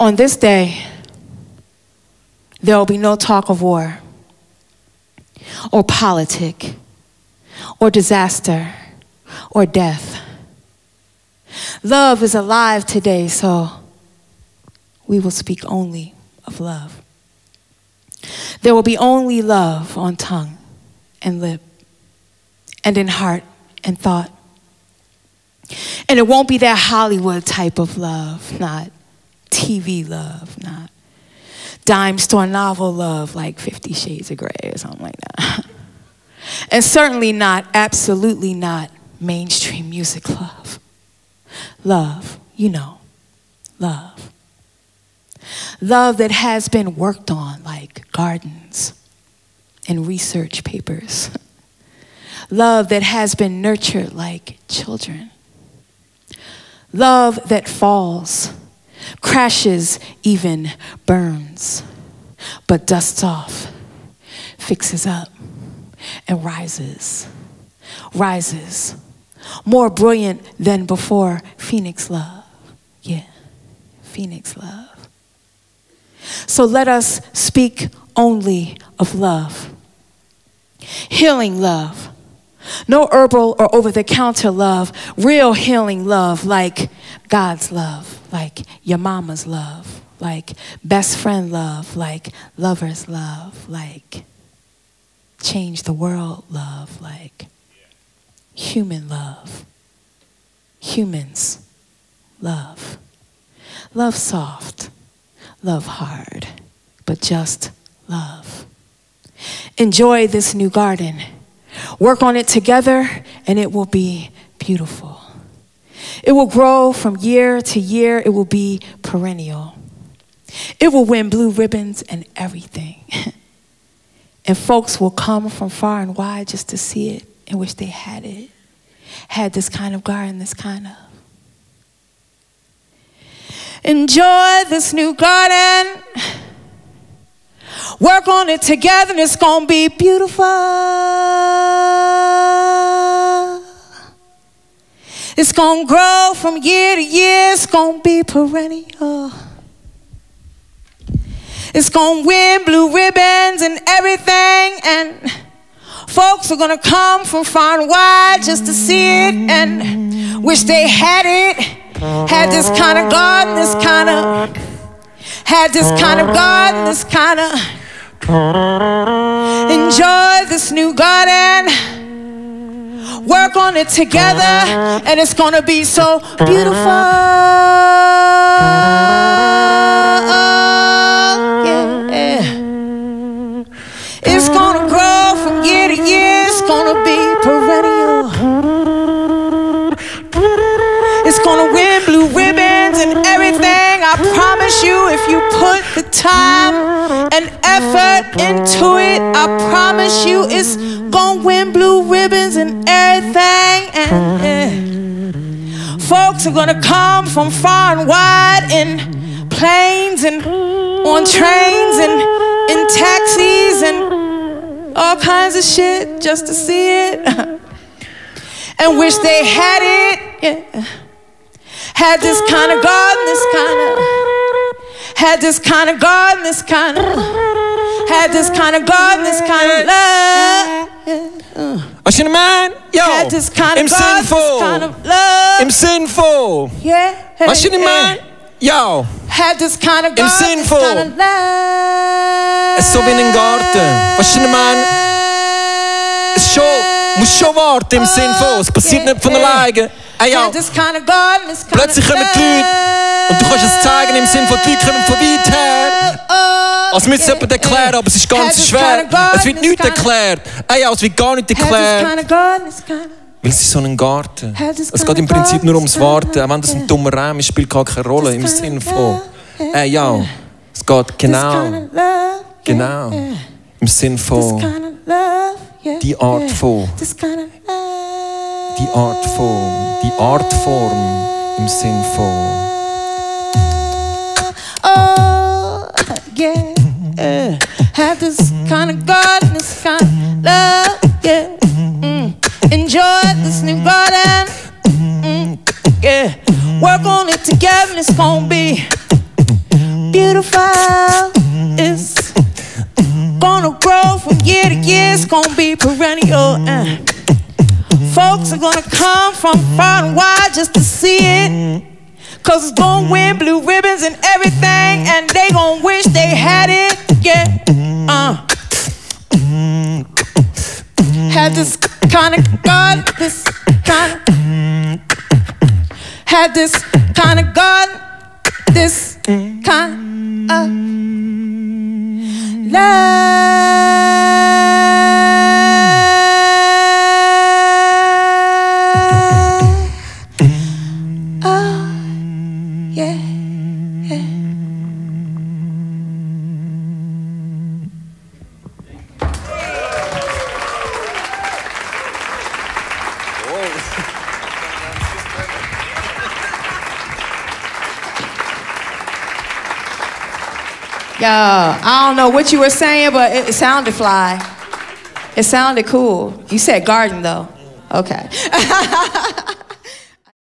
On this day, there will be no talk of war or politic or disaster or death. Love is alive today, so we will speak only of love. There will be only love on tongue and lip and in heart and thought. And it won't be that Hollywood type of love, not TV love, not dime store novel love like Fifty Shades of Grey or something like that. and certainly not, absolutely not, mainstream music love. Love, you know, love. Love that has been worked on like gardens and research papers. Love that has been nurtured like children. Love that falls, crashes, even burns, but dusts off, fixes up, and rises. Rises. More brilliant than before. Phoenix love. Yeah, Phoenix love. So let us speak only of love. Healing love no herbal or over the counter love, real healing love like God's love, like your mama's love, like best friend love, like lover's love, like change the world love, like human love, humans love. Love soft, love hard, but just love. Enjoy this new garden Work on it together, and it will be beautiful. It will grow from year to year, it will be perennial. It will win blue ribbons and everything. and folks will come from far and wide just to see it and wish they had it. Had this kind of garden, this kind of. Enjoy this new garden. Work on it together and it's going to be beautiful. It's going to grow from year to year. It's going to be perennial. It's going to win blue ribbons and everything. And folks are going to come from far and wide just to see it and wish they had it. Had this kind of garden, this kind of, had this kind of garden, this kind of. Enjoy this new garden. Work on it together, and it's gonna be so beautiful. Yeah. It's gonna grow from year to year, it's gonna be perennial. It's gonna win blue ribbons and everything. I promise you, if you put the time and effort into it, I promise you it's gonna win blue ribbons and everything. And, and folks are gonna come from far and wide in planes and on trains and in taxis and all kinds of shit just to see it. and wish they had it. Yeah. Had this kind of garden, this kind of had this kind of garden, this kind of had this kind of garden, this kind of love. Als je man, yo, Had this kind im of garden, this zinvol, kind of love. im zinvol. Yeah. Als je man, yo, Had this kind of Im garden, Sinn this von- kind of love. es ist so wie in einem Garten. Weißt du, man, es ist schon, muss schon warten im Sinn von, es passiert nicht von alleine. Ey, ja, Had this kind of garden, this kind plötzlich of kommen die Leute und du kannst es zeigen im Sinn von, die Leute kommen von weit her. Also wir sollten erklären, aber es ist ganz schwer. Es wird nichts erklärt. Ey, es wird gar nicht erklärt. Weil es ist so ein Garten. Es geht im Prinzip nur ums Warten. Auch wenn das ein dummer Rahmen ist, spielt gar keine Rolle im Sinne von. Ey, ja. Es geht genau. Genau. Im Sinne von. Die Art von. Die Art von. Die Artform im Sinne von. Oh. Have this kind of garden, this kind of love, yeah. Mm. Enjoy this new garden, mm. yeah. Work on it together, and it's gonna be beautiful. It's gonna grow from year to year. It's gonna be perennial. Uh. Folks are gonna come from far and wide just to see it. Cause it's gonna win blue ribbons and everything, and they gonna wish they had it. Yeah. Uh. Had this kind of God, this kind of. Had this kind of God, this kind of love. Yeah, I don't know what you were saying, but it, it sounded fly. It sounded cool. You said garden though. Okay.